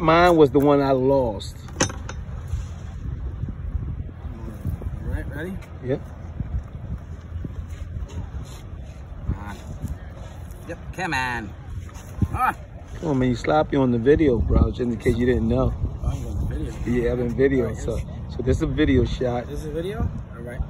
mine was the one I lost. All right, ready? Yep. Yep, come on. Ah, Come on, man. You sloppy on the video, bro. Just in case you didn't know. I'm going to video. Yeah, I've been video. Right, So, so this is a video shot. This is a video? All right.